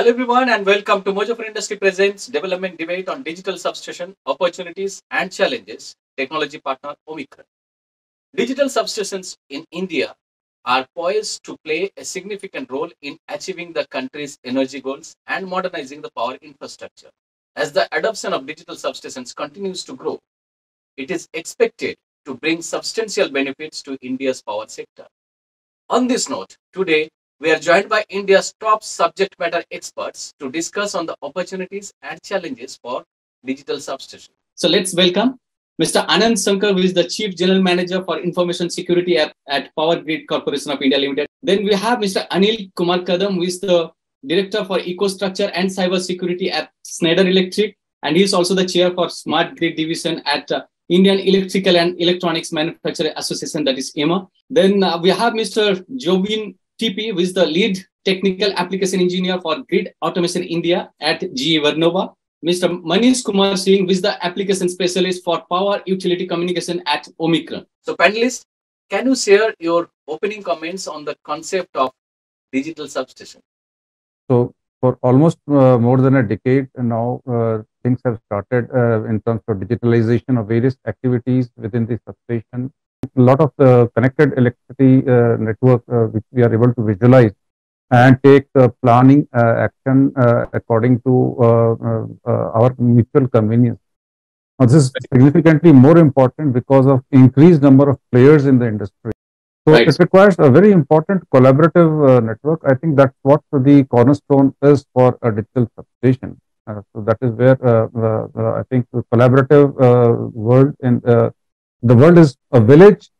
Hello everyone and welcome to Mojo for Industry Presents Development Debate on Digital Substation Opportunities and Challenges, technology partner Omicron. Digital substations in India are poised to play a significant role in achieving the country's energy goals and modernizing the power infrastructure. As the adoption of digital substations continues to grow, it is expected to bring substantial benefits to India's power sector. On this note, today we are joined by India's top subject matter experts to discuss on the opportunities and challenges for digital substation. So let's welcome Mr. Anand Shankar, who is the Chief General Manager for Information Security at, at Power Grid Corporation of India Limited. Then we have Mr. Anil Kumar Kadam, who is the Director for EcoStruxure and Cyber Security at Schneider Electric, and he is also the Chair for Smart Grid Division at uh, Indian Electrical and Electronics Manufacturer Association, that is IEEMA. Then uh, we have Mr. Jovin TP, who is the lead technical application engineer for Grid Automation India at GE Vernova. Mr. Manish Kumar Singh, who is the application specialist for power utility communication at Omicron. So, panelists, can you share your opening comments on the concept of digital substation? So, for almost uh, more than a decade now, uh, things have started uh, in terms of digitalization of various activities within the substation. A lot of the connected electricity uh, network, uh, which we are able to visualize and take planning uh, action uh, according to uh, our mutual convenience. Now, this is significantly more important because of increased number of players in the industry. So right. it requires a very important collaborative network. I think that's what the cornerstone is for a digital substation. Uh, so that is where uh, uh, I think the collaborative world in the world is a village.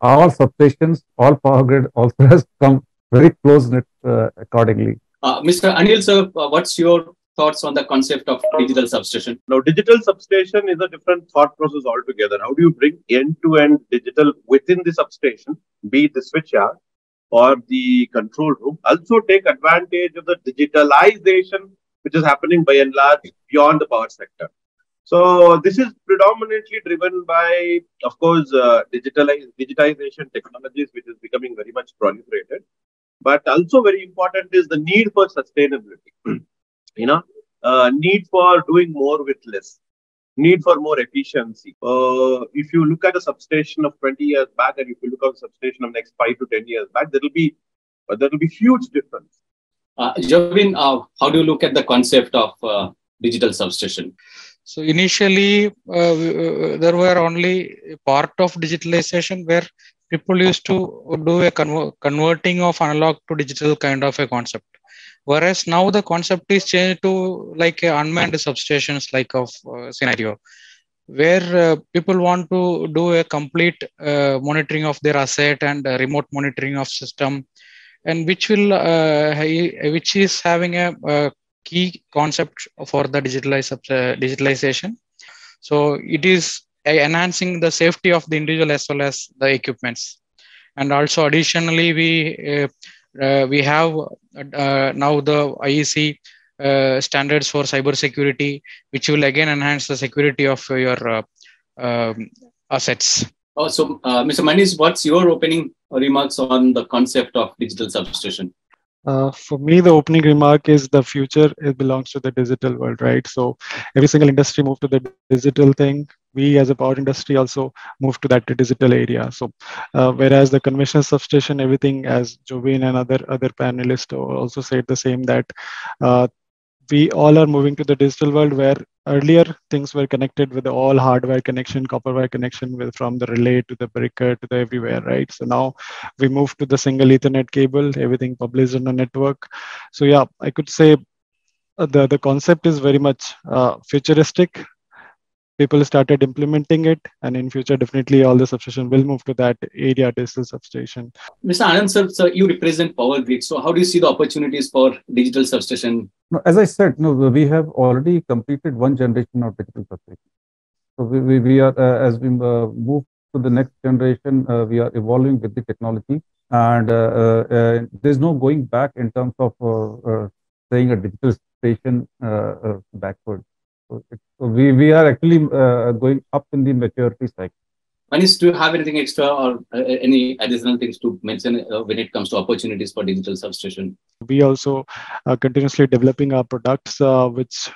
All substations, all power grid also has come very close knit uh, accordingly. Uh, Mr. Anil, sir, uh, what's your thoughts on the concept of digital substation? Now, digital substation is a different thought process altogether. How do you bring end-to-end digital within the substation, be it the switchyard or the control room? Also take advantage of the digitalization which is happening by and large beyond the power sector. So this is predominantly driven by, of course, uh, digitalization technologies, which is becoming very much proliferated. But also very important is the need for sustainability. you know, uh, need for doing more with less, need for more efficiency. Uh, if you look at a substation of 20 years back, and if you look at a substation of next five to 10 years back, there will be uh, there will be huge difference. Uh, Jovin, uh, how do you look at the concept of uh, digital substation? So initially, uh, uh, there were only part of digitalization where people used to do a conver- converting of analog to digital kind of a concept. Whereas now the concept is changed to like unmanned substations like of uh, scenario where uh, people want to do a complete uh, monitoring of their asset and remote monitoring of system and which will uh, which is having a, key concept for the digitalize, uh, digitalization. So it is enhancing the safety of the individual as well as the equipments. And also additionally we uh, uh, we have uh, now the iec uh, standards for cyber security which will again enhance the security of your um, assets. Oh, so mr manish what's your opening remarks on the concept of digital substation uh, for me, the opening remark is the future it belongs to the digital world, right? So every single industry moved to the digital thing. We as a power industry also moved to that digital area. So uh, whereas the conventional substation, everything as Jovin and other other panelists also said the same that uh, we all are moving to the digital world where earlier things were connected with all hardware connection copper wire connection with from the relay to the breaker to the everywhere right? So now we move to the single ethernet cable everything published on the network. So yeah i could say uh, the the concept is very much uh, futuristic people started implementing it and in future definitely all the substation will move to that area digital substation. Mr anand sir, so you represent power grid so how do you see the opportunities for digital substation? No, as i said no we have already completed one generation of digital substation. So we, we, we are uh, as we uh, move to the next generation uh, we are evolving with the technology and uh, uh, uh, there's no going back in terms of saying a digital station backward so, so we, we are actually uh, going up in the maturity cycle. Manish, do you have anything extra or uh, any additional things to mention uh, when it comes to opportunities for digital substation? We also are continuously developing our products, uh, which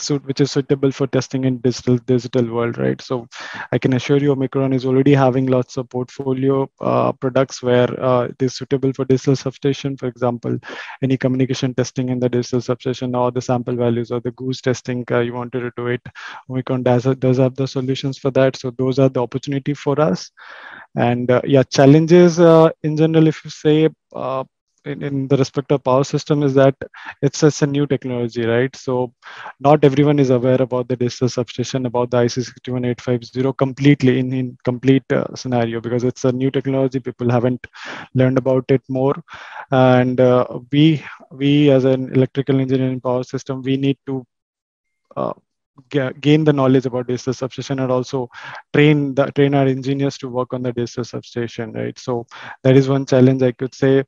suit which is suitable for testing in digital digital world right? So i can assure you omicron is already having lots of portfolio uh, products where uh, it is suitable for digital substation for example any communication testing in the digital substation or the sample values or the GOOSE testing uh, you wanted to do it. Omicron does, does have the solutions for that. So those are the opportunity for us. And uh, yeah challenges uh, in general if you say uh, in, in the respect of power system is that it's just a new technology, right? So not everyone is aware about the digital substation, about the IEC 61850 completely in, in complete uh, scenario because it's a new technology. People haven't learned about it more. And uh, we, we as an electrical engineering power system, we need to uh, gain the knowledge about digital substation and also train the train our engineers to work on the digital substation right? So that is one challenge i could say.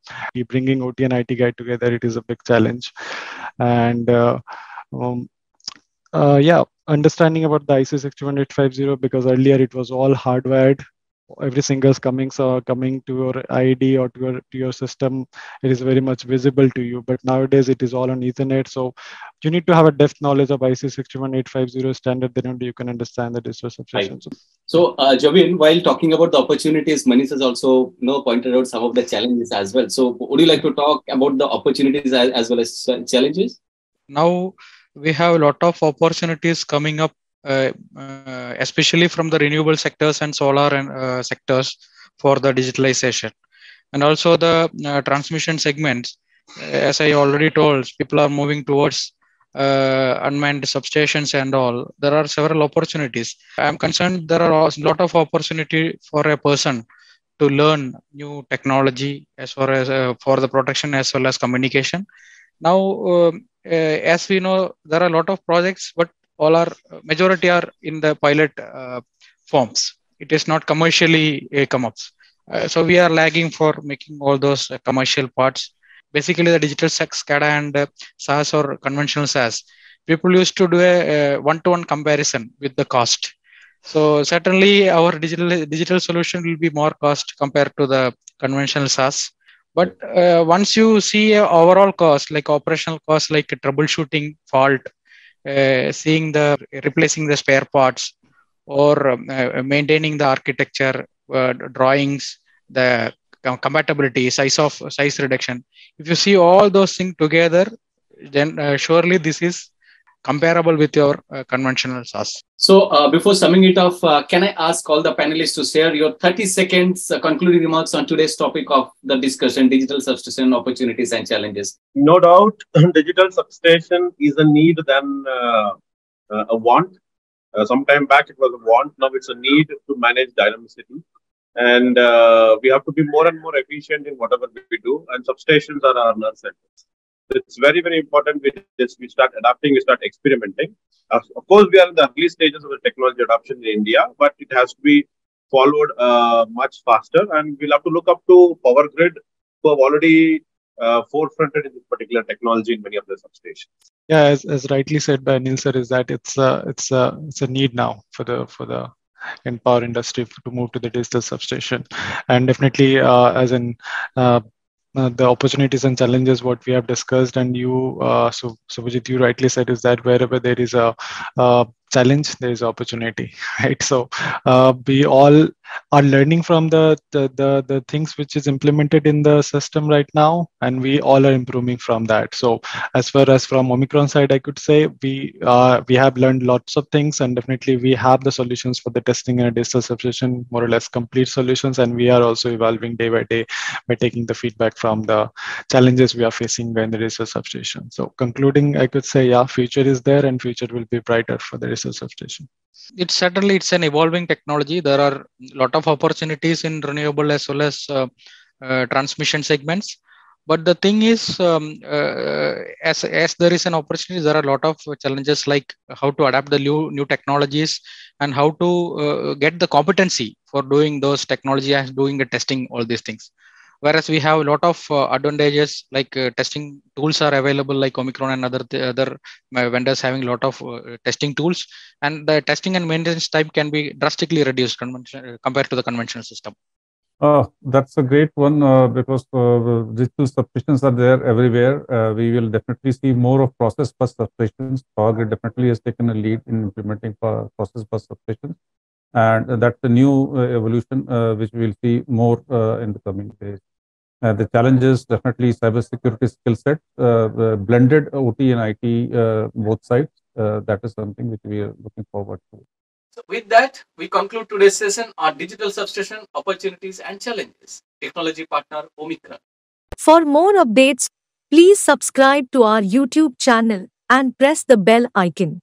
Bringing ot and it guy together it is a big challenge. And uh, um, uh, yeah understanding about the IEC 61850 because earlier it was all hardwired every single coming so coming to your id or to your to your system it is very much visible to you. But nowadays it is all on ethernet. So you need to have a depth knowledge of IEC 61850 standard. Then only you can understand the digital substation right. so uh, Jovin, while talking about the opportunities manish has also you know pointed out some of the challenges as well. So would you like to talk about the opportunities as, as well as challenges? Now we have a lot of opportunities coming up especially from the renewable sectors and solar and uh, sectors for the digitalization. And also the transmission segments as i already told people are moving towards uh, unmanned substations and all. There are several opportunities. I'm concerned there are a lot of opportunity for a person to learn new technology as far as uh, for the protection as well as communication. Now um, uh, as we know there are a lot of projects but all are majority are in the pilot uh, forms. It is not commercially uh, come ups. Uh, so we are lagging for making all those commercial parts. Basically, the digital SCADA and uh, SAS or conventional SAS, people used to do a one-to-one comparison with the cost. So certainly, our digital digital solution will be more cost compared to the conventional SAS. But uh, once you see a overall cost, like operational cost, like troubleshooting fault, seeing the replacing the spare parts or um, uh, maintaining the architecture uh, drawings the compatibility size of size reduction. If you see all those things together then surely this is comparable with your uh, conventional SAS. So, uh, before summing it off, uh, can I ask all the panelists to share your 30 seconds concluding remarks on today's topic of the discussion digital substation opportunities and challenges? No doubt, digital substation is a need than a want. some time back, it was a want, now it's a need to manage dynamicity. And we have to be more and more efficient in whatever we do, and substations are our nerve centers it's very, very important we just we start adapting, we start experimenting. Uh, of course, we are in the early stages of the technology adoption in India, but it has to be followed uh, much faster. And we'll have to look up to Power Grid, who have already uh, forefronted in this particular technology in many of the substations. Yeah, as, as rightly said by Neil sir, is that it's a, it's a, it's a need now for the for the in power industry to move to the digital substation and definitely uh, as in uh, uh, the opportunities and challenges what we have discussed and you uh, so Subhajit you rightly said is that wherever there is a, a challenge there is opportunity right? So uh, we all are learning from the, the, the the things which is implemented in the system right now and we all are improving from that. So as far as from omicron side i could say we uh, we have learned lots of things and definitely we have the solutions for the testing and digital substation more or less complete solutions and we are also evolving day by day by taking the feedback from the challenges we are facing in the digital substation so concluding i could say yeah future is there and future will be brighter for the digital substation it's certainly it's an evolving technology. There are a lot of opportunities in renewable as well as uh, uh, transmission segments. But the thing is um, uh, as as there is an opportunity there are a lot of challenges like how to adapt the new new technologies and how to uh, get the competency for doing those technology and doing the testing all these things whereas we have a lot of uh, advantages like uh, testing tools are available like omicron and other other uh, vendors having a lot of uh, testing tools and the testing and maintenance time can be drastically reduced compared to the conventional system uh, that's a great one uh, because uh, digital substations are there everywhere. Uh, we will definitely see more of process bus substations. Power Grid definitely has taken a lead in implementing process bus substations. And that's a new uh, evolution uh, which we will see more in the coming days. the challenge is definitely cybersecurity skill set, blended OT and IT both sides. that is something which we are looking forward to. So with that, we conclude today's session on digital substation opportunities and challenges. Technology partner Omicron. For more updates, please subscribe to our YouTube channel and press the bell icon.